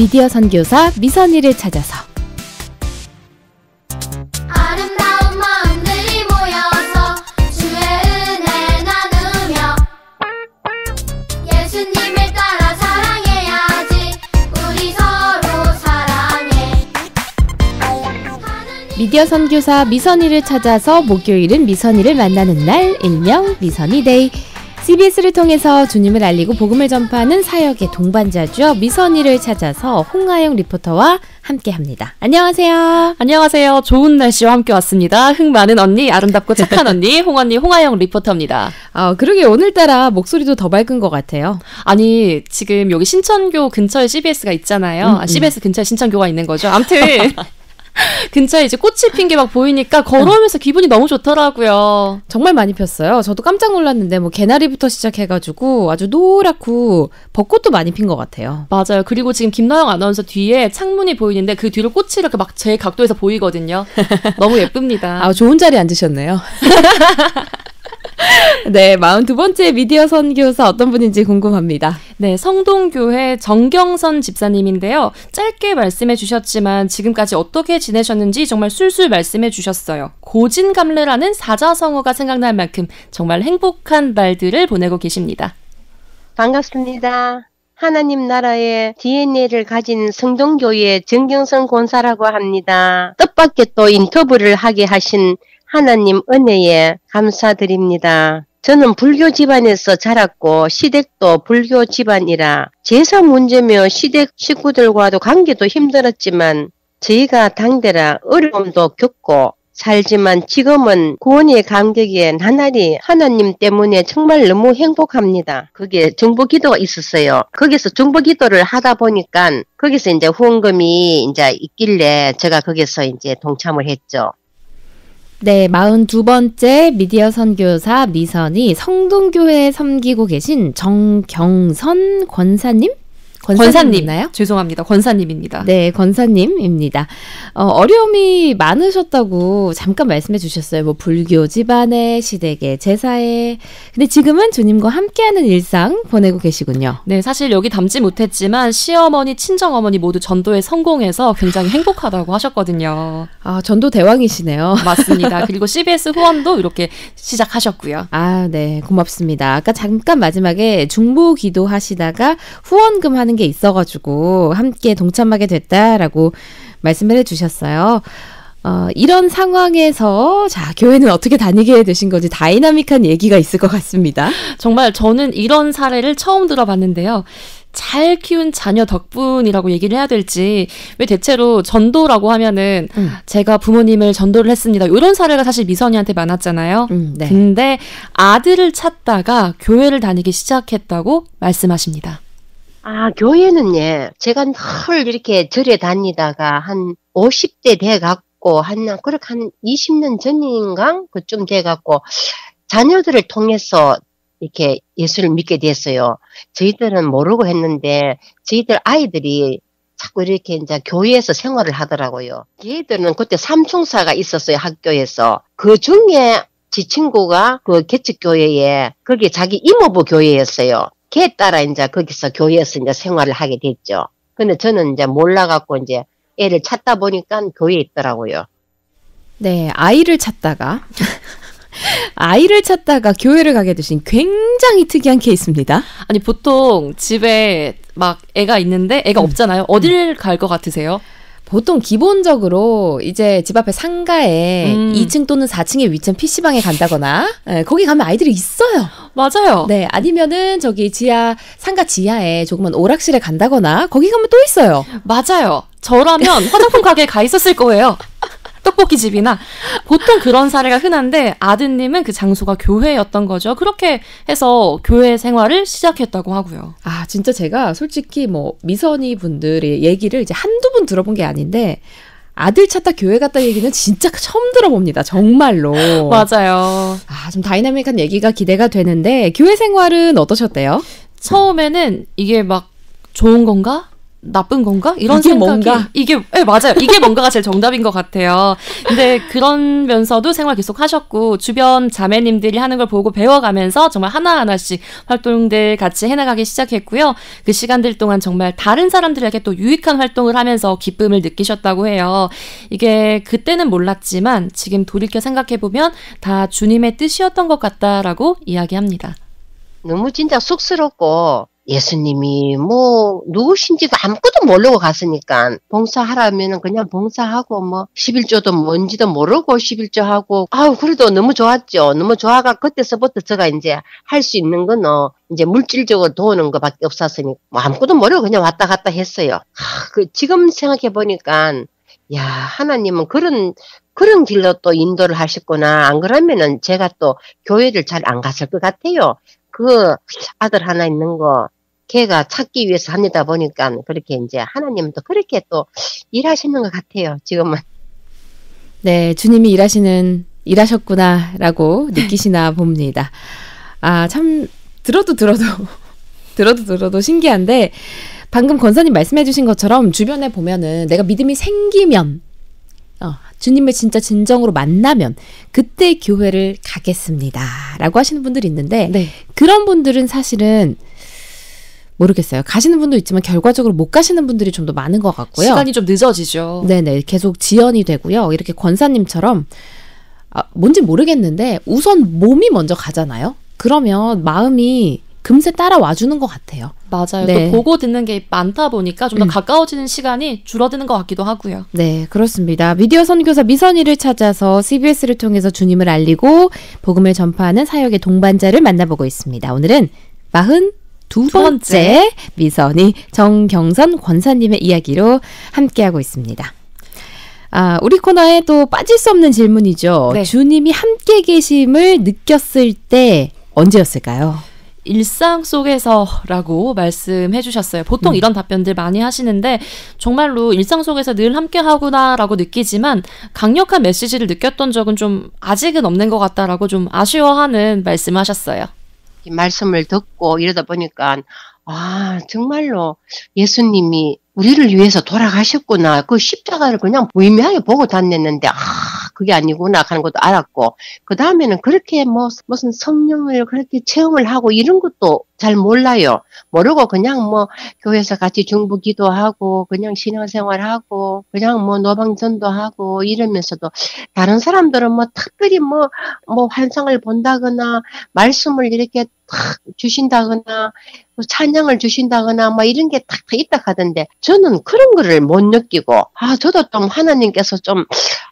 미디어 선교사 미선이를 찾아서. 아름다운 마음들이 모여서 주의 은혜 나누며 예수님을 따라 사랑해야지 우리 서로 사랑해. 미디어 선교사 미선이를 찾아서 목요일은 미선이를 만나는 날 일명 미선이 데이 CBS를 통해서 주님을 알리고 복음을 전파하는 사역의 동반자죠. 미선이를 찾아서 홍아영 리포터와 함께합니다. 안녕하세요. 안녕하세요. 좋은 날씨와 함께 왔습니다. 흥 많은 언니, 아름답고 착한 언니, 홍언니, 홍아영 리포터입니다. 아, 그러게 오늘따라 목소리도 더 밝은 것 같아요. 아니, 지금 여기 신천교 근처에 CBS가 있잖아요. 음, 아, CBS 근처에 신천교가 있는 거죠. 아무튼 근처에 이제 꽃이 핀 게 막 보이니까 걸어오면서 기분이 너무 좋더라고요. 정말 많이 폈어요. 저도 깜짝 놀랐는데 뭐 개나리부터 시작해가지고 아주 노랗고 벚꽃도 많이 핀 것 같아요. 맞아요. 그리고 지금 김나영 아나운서 뒤에 창문이 보이는데 그 뒤로 꽃이 이렇게 막 제 각도에서 보이거든요. 너무 예쁩니다. 아, 좋은 자리에 앉으셨네요. 네, 마흔 두 번째 미디어 선교사 어떤 분인지 궁금합니다. 네, 성동교회 정경선 집사님인데요. 짧게 말씀해 주셨지만 지금까지 어떻게 지내셨는지 정말 술술 말씀해 주셨어요. 고진감래라는 사자성어가 생각날 만큼 정말 행복한 말들을 보내고 계십니다. 반갑습니다. 하나님 나라의 DNA를 가진 성동교회 정경선 권사라고 합니다. 뜻밖의 또 인터뷰를 하게 하신 하나님 은혜에 감사드립니다. 저는 불교 집안에서 자랐고 시댁도 불교 집안이라 제사 문제며 시댁 식구들과도 관계도 힘들었지만 저희가 당대라 어려움도 겪고 살지만 지금은 구원의 감격에 나날이 하나님 때문에 정말 너무 행복합니다. 그게 정보 기도가 있었어요. 거기서 정보 기도를 하다 보니까 거기서 이제 후원금이 이제 있길래 제가 거기서 이제 동참을 했죠. 네, 마흔 두 번째 미디어 선교사 미선이 성동교회에 섬기고 계신 정경선 권사님? 권사님. 나요? 죄송합니다. 권사님입니다. 네, 권사님입니다. 어, 어려움이 많으셨다고 잠깐 말씀해 주셨어요. 뭐 불교 집안에 시댁에 제사에. 근데 지금은 주님과 함께하는 일상 보내고 계시군요. 네, 사실 여기 담지 못했지만 시어머니, 친정 어머니 모두 전도에 성공해서 굉장히 행복하다고 하셨거든요. 아, 전도 대왕이시네요. 맞습니다. 그리고 CBS 후원도 이렇게 시작하셨고요. 아, 네, 고맙습니다. 아까 잠깐 마지막에 중보 기도 하시다가 후원금 하는 게 있어가지고 함께 동참하게 됐다라고 말씀을 해주셨어요. 어, 이런 상황에서 자 교회는 어떻게 다니게 되신 건지 다이나믹한 얘기가 있을 것 같습니다. 정말 저는 이런 사례를 처음 들어봤는데요. 잘 키운 자녀 덕분이라고 얘기를 해야 될지 왜 대체로 전도라고 하면은 음. 제가 부모님을 전도를 했습니다. 이런 사례가 사실 미선이한테 많았잖아요. 음, 네. 근데 아들을 찾다가 교회를 다니기 시작했다고 말씀하십니다. 아, 교회는 예, 제가 늘 이렇게 절에 다니다가 한 50대 돼갖고, 한, 그렇게 한 20년 전인가? 그쯤 돼갖고, 자녀들을 통해서 이렇게 예수를 믿게 됐어요. 저희들은 모르고 했는데, 저희들 아이들이 자꾸 이렇게 이제 교회에서 생활을 하더라고요. 얘들은 그때 삼총사가 있었어요, 학교에서. 그 중에 지 친구가 그 개척교회에, 거기 자기 이모부 교회였어요. 걔 따라 이제 거기서 교회에서 이제 생활을 하게 됐죠. 근데 저는 이제 몰라갖고 이제 애를 찾다 보니까 교회에 있더라고요. 네, 아이를 찾다가 아이를 찾다가 교회를 가게 되신 굉장히 특이한 케이스입니다. 아니 보통 집에 막 애가 있는데 애가 없잖아요. 어딜 갈 것 같으세요? 보통 기본적으로 이제 집 앞에 상가에 음. 2층 또는 4층에 위치한 PC방에 간다거나 예, 거기 가면 아이들이 있어요. 맞아요. 네, 아니면은 저기 지하 상가 지하에 조그만 오락실에 간다거나 거기 가면 또 있어요. 맞아요. 저라면 화장품 가게에 가 있었을 거예요. 떡볶이 집이나 보통 그런 사례가 흔한데 아드님은 그 장소가 교회였던 거죠. 그렇게 해서 교회 생활을 시작했다고 하고요. 아, 진짜 제가 솔직히 뭐 미선이 분들의 얘기를 이제 한두 번 들어본 게 아닌데 아들 찾다 교회 갔다 얘기는 진짜 처음 들어봅니다. 정말로. 맞아요. 아, 좀 다이나믹한 얘기가 기대가 되는데 교회 생활은 어떠셨대요? 처음에는 이게 막 좋은 건가? 나쁜 건가? 이런 이게 생각이 뭔가? 이게 네, 맞아요. 이게 뭔가가 제일 정답인 것 같아요. 근데 그러면서도 생활 계속 하셨고 주변 자매님들이 하는 걸 보고 배워가면서 정말 하나하나씩 활동들 같이 해나가기 시작했고요. 그 시간들 동안 정말 다른 사람들에게 또 유익한 활동을 하면서 기쁨을 느끼셨다고 해요. 이게 그때는 몰랐지만 지금 돌이켜 생각해 보면 다 주님의 뜻이었던 것 같다라고 이야기합니다. 너무 진짜 쑥스럽고 예수님이 뭐 누구신지도 아무것도 모르고 갔으니까 봉사하라면은 그냥 봉사하고 뭐 11조도 뭔지도 모르고 11조 하고 아우 그래도 너무 좋았죠. 너무 좋아가 그때서부터 제가 이제 할 수 있는 거는 이제 물질적으로 도우는 것밖에 없었으니 뭐 아무것도 모르고 그냥 왔다 갔다 했어요. 하, 그 지금 생각해 보니까 야 하나님은 그런 그런 길로 또 인도를 하셨구나. 안 그러면은 제가 또 교회를 잘 안 갔을 것 같아요. 그 아들 하나 있는 거 걔가 찾기 위해서 합니다 보니까 그렇게 이제 하나님은 또 그렇게 또 일하시는 것 같아요. 지금은 네, 주님이 일하시는 일하셨구나라고 느끼시나 봅니다. 아, 참 들어도 들어도 들어도 들어도 신기한데 방금 권사님 말씀해 주신 것처럼 주변에 보면은 내가 믿음이 생기면 어, 주님을 진짜 진정으로 만나면 그때 교회를 가겠습니다 라고 하시는 분들이 있는데 네. 그런 분들은 사실은 모르겠어요. 가시는 분도 있지만 결과적으로 못 가시는 분들이 좀 더 많은 것 같고요. 시간이 좀 늦어지죠. 네네 계속 지연이 되고요. 이렇게 권사님처럼 아, 뭔지 모르겠는데 우선 몸이 먼저 가잖아요. 그러면 마음이 금세 따라와 주는 것 같아요. 맞아요. 네. 또 보고 듣는 게 많다 보니까 좀더 음. 가까워지는 시간이 줄어드는 것 같기도 하고요. 네, 그렇습니다. 미디어 선교사 미선이를 찾아서 CBS를 통해서 주님을 알리고 복음을 전파하는 사역의 동반자를 만나보고 있습니다. 오늘은 마흔 두. 번째 미선이 정경선 권사님의 이야기로 함께하고 있습니다. 아, 우리 코너에 또 빠질 수 없는 질문이죠. 네. 주님이 함께 계심을 느꼈을 때 언제였을까요? 일상 속에서라고 말씀해 주셨어요. 보통 음. 이런 답변들 많이 하시는데 정말로 일상 속에서 늘 함께 하구나라고 느끼지만 강력한 메시지를 느꼈던 적은 좀 아직은 없는 것 같다라고 좀 아쉬워하는 말씀하셨어요. 이 말씀을 듣고 이러다 보니까 아 정말로 예수님이 우리를 위해서 돌아가셨구나 그 십자가를 그냥 무의미하게 보고 다녔는데 아 그게 아니구나 하는 것도 알았고 그 다음에는 그렇게 뭐 무슨 성령을 그렇게 체험을 하고 이런 것도 잘 몰라요. 모르고 그냥 뭐 교회에서 같이 중부 기도하고 그냥 신앙생활하고 그냥 뭐 노방전도 하고 이러면서도 다른 사람들은 뭐 특별히 뭐뭐 환상을 본다거나 말씀을 이렇게 탁 주신다거나 뭐 찬양을 주신다거나 뭐 이런 게탁 있다 하던데 저는 그런 거를 못 느끼고 아 저도 좀 하나님께서 좀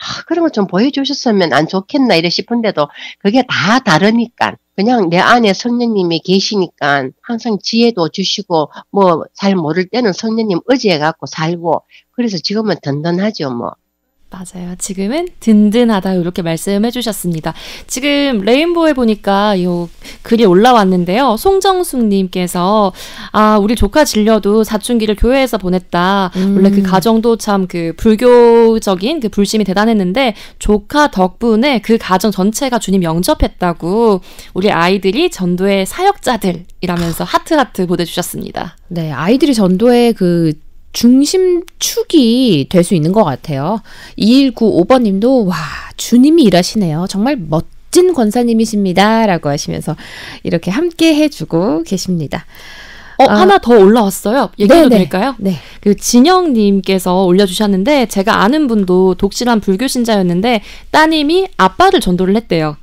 아, 그런 거 좀 보여주셨으면 안 좋겠나 이래 싶은데도 그게 다 다르니까. 그냥 내 안에 성령님이 계시니까 항상 지혜도 주시고 뭐 잘 모를 때는 성령님 의지해 갖고 살고 그래서 지금은 든든하죠 뭐 맞아요. 지금은 든든하다 이렇게 말씀해 주셨습니다. 지금 레인보우에 보니까 요 글이 올라왔는데요. 송정숙 님께서 아, 우리 조카 진려도 사춘기를 교회에서 보냈다. 음. 원래 그 가정도 참 그 불교적인 그 불심이 대단했는데 조카 덕분에 그 가정 전체가 주님 영접했다고 우리 아이들이 전도의 사역자들이라면서 하트 하트 보내 주셨습니다. 네, 아이들이 전도의 그 중심축이 될 수 있는 것 같아요. 2195번 님도, 와, 주님이 일하시네요. 정말 멋진 권사님이십니다. 라고 하시면서 이렇게 함께 해주고 계십니다. 어, 아. 하나 더 올라왔어요. 얘기해도 네네. 될까요? 네. 그 진영님께서 올려주셨는데 제가 아는 분도 독실한 불교 신자였는데 따님이 아빠를 전도를 했대요.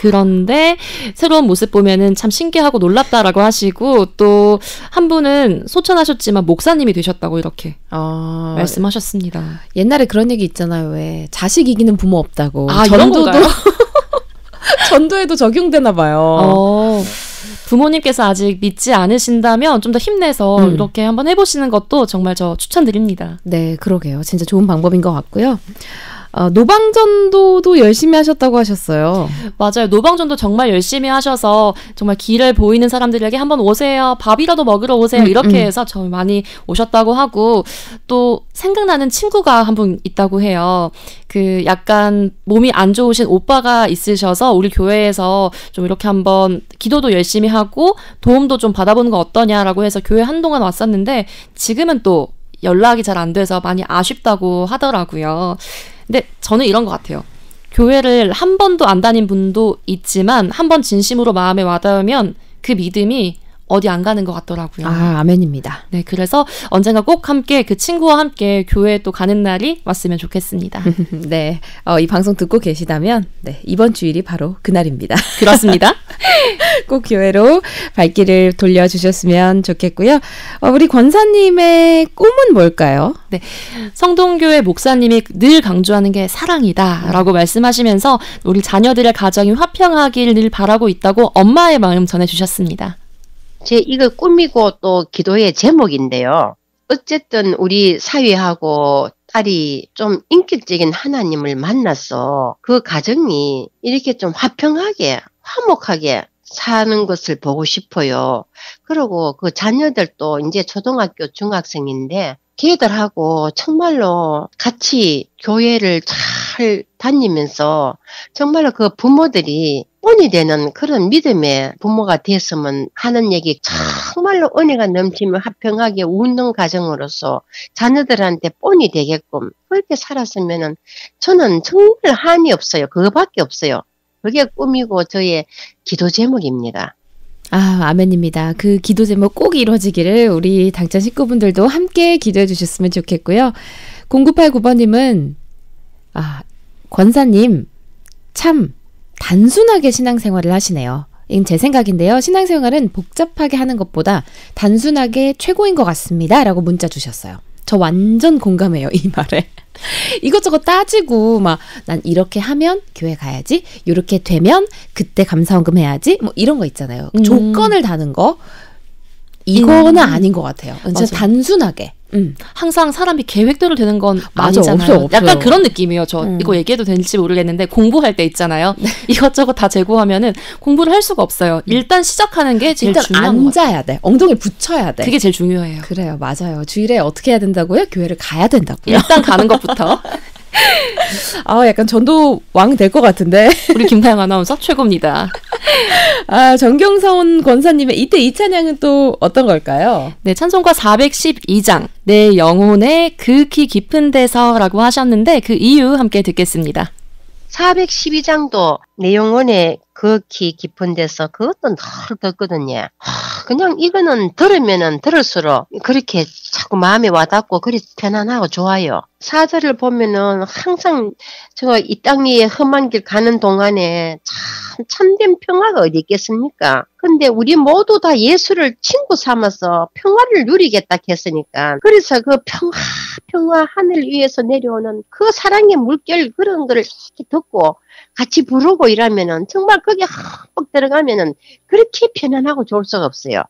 그런데 새로운 모습 보면은 참 신기하고 놀랍다라고 하시고 또 한 분은 소천하셨지만 목사님이 되셨다고 이렇게 어, 말씀하셨습니다. 옛날에 그런 얘기 있잖아요. 왜 자식 이기는 부모 없다고. 아, 건가요? 전도에도 적용되나 봐요. 어, 부모님께서 아직 믿지 않으신다면 좀 더 힘내서 음. 이렇게 한번 해보시는 것도 정말 저 추천드립니다. 네, 그러게요. 진짜 좋은 방법인 것 같고요. 어, 노방전도도 열심히 하셨다고 하셨어요. 맞아요. 노방전도 정말 열심히 하셔서 정말 길을 보이는 사람들에게 한번 오세요. 밥이라도 먹으러 오세요. 음, 이렇게 음. 해서 정말 많이 오셨다고 하고 또 생각나는 친구가 한 분 있다고 해요. 그 약간 몸이 안 좋으신 오빠가 있으셔서 우리 교회에서 좀 이렇게 한번 기도도 열심히 하고 도움도 좀 받아보는 거 어떠냐라고 해서 교회 한동안 왔었는데 지금은 또 연락이 잘 안 돼서 많이 아쉽다고 하더라고요. 근데 저는 이런 것 같아요. 교회를 한 번도 안 다닌 분도 있지만 한 번 진심으로 마음에 와닿으면 그 믿음이 어디 안 가는 것 같더라고요. 아, 아멘입니다. 네, 그래서 언젠가 꼭 함께 그 친구와 함께 교회에 또 가는 날이 왔으면 좋겠습니다. 네. 어, 이 방송 듣고 계시다면, 네. 이번 주일이 바로 그날입니다. 그렇습니다. 꼭 교회로 발길을 돌려주셨으면 좋겠고요. 어, 우리 권사님의 꿈은 뭘까요? 성동교회 목사님이 늘 강조하는 게 사랑이다 라고 말씀하시면서 우리 자녀들의 가정이 화평하길 늘 바라고 있다고 엄마의 마음 전해주셨습니다. 제 이거 꿈이고 또 기도의 제목인데요. 어쨌든 우리 사위하고 딸이 좀 인격적인 하나님을 만나서 그 가정이 이렇게 좀 화평하게, 화목하게 사는 것을 보고 싶어요. 그리고 그 자녀들도 이제 초등학교, 중학생인데 걔들하고 정말로 같이 교회를 잘 다니면서 정말로 그 부모들이 본이 되는 그런 믿음의 부모가 됐으면 하는 얘기 정말로 은혜가 넘치며 화평하게 웃는 가정으로서 자녀들한테 본이 되게끔 그렇게 살았으면은 저는 정말 한이 없어요. 그거밖에 없어요. 그게 꿈이고 저의 기도 제목입니다. 아, 아멘입니다. 그 기도 제목 꼭 이루어지기를 우리 당찬 식구분들도 함께 기도해 주셨으면 좋겠고요. 0989번님은, 아, 권사님, 참, 단순하게 신앙생활을 하시네요. 이건 제 생각인데요. 신앙생활은 복잡하게 하는 것보다 단순하게 최고인 것 같습니다. 라고 문자 주셨어요. 저 완전 공감해요, 이 말에. 이것저것 따지고, 막, 난 이렇게 하면 교회 가야지, 이렇게 되면 그때 감사원금 해야지, 뭐 이런 거 있잖아요. 음. 조건을 다는 거, 이거는 음. 아닌 것 같아요. 진짜. 단순하게. 음. 항상 사람이 계획대로 되는 건 맞아, 아니잖아요. 없어요, 없어요. 약간 그런 느낌이에요. 저 음. 이거 얘기해도 될지 모르겠는데 공부할 때 있잖아요. 이것저것 다 재고하면은 공부를 할 수가 없어요. 일단 시작하는 게 제일 일단 중요한 것 같아요. 앉아야 돼. 엉덩이 붙여야 돼. 그게 제일 중요해요. 그래요, 맞아요. 주일에 어떻게 해야 된다고요? 교회를 가야 된다고요. 일단 가는 것부터 아, 약간 전도 왕 될 것 같은데. 우리 김다영 아나운서 최고입니다. 아, 정경선 권사님의 이때 이 찬양은 또 어떤 걸까요? 네, 찬송가 412장 내 영혼의 극히 깊은 데서라고 하셨는데 그 이유 함께 듣겠습니다. 412장도 내용원에 극히 깊은 데서 그것도. 하, 그냥 이거는 들으면은 들을수록 그렇게 자꾸 마음에 와닿고 그리 편안하고 좋아요. 사절을 보면은 항상 저이땅 위에 험한 길 가는 동안에 참 참된 평화가 어디 있겠습니까? 근데 우리 모두 다 예수를 친구 삼아서 평화를 누리겠다 했으니까 그래서 그 평화 평화 하늘 위에서 내려오는 그 사랑의 물결 그런 거를 이렇게 듣고 같이 부르고 이러면은 정말 거기 흠뻑 들어가면은 그렇게 편안하고 좋을 수가 없어요.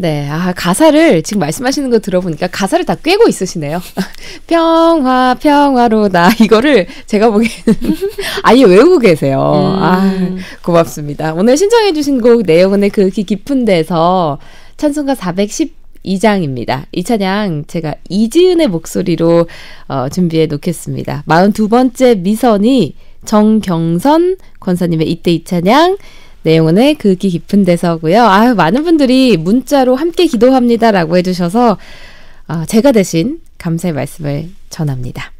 네, 아, 가사를 지금 말씀하시는 거 들어보니까 가사를 다 꿰고 있으시네요. 평화, 평화로다. 이거를 제가 보기에는 아예 외우고 계세요. 아, 음. 고맙습니다. 오늘 신청해주신 곡 내용은 그 깊은 데서 찬송가 412장입니다. 이 찬양 제가 이지은의 목소리로 어, 준비해 놓겠습니다. 42번째 미선이 정경선 권사님의 이때 이 찬양 내용은 극히 깊은 데서고요. 아유, 많은 분들이 문자로 함께 기도합니다라고 해주셔서 아, 제가 대신 감사의 말씀을 전합니다.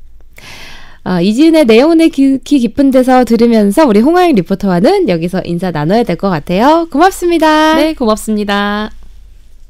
아, 이진의 내용의 극히 깊은 데서 들으면서 우리 홍하영 리포터와는 여기서 인사 나눠야 될 것 같아요. 고맙습니다. 네, 고맙습니다.